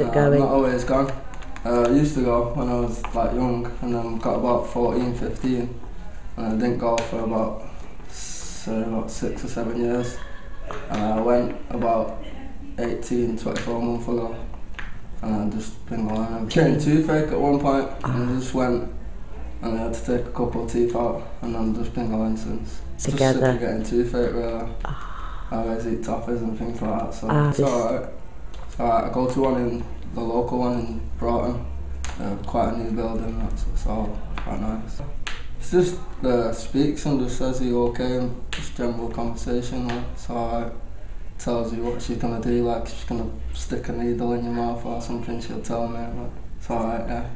It Uh, going? Not always gone. Uh, I used to go when I was like young, and then got about 14, 15, and I didn't go for about say about six or seven years. And I went about 18, 24 months ago, and I've just been going. I getting toothache at one point, and I just went, and I had to take a couple of teeth out, and I've just been going since. Just sick Together. of getting toothache, really. I always eat toffees and things like that, so Ah, it's alright. It's. I go to one in the local one in Broughton. Uh, quite a new building, that's it's all quite nice. It's just uh, speaks and just says, you okay? And just general conversation. It's alright. Tells you what she's gonna do, like she's gonna stick a needle in your mouth or something, she'll tell me. Like, it's alright, yeah.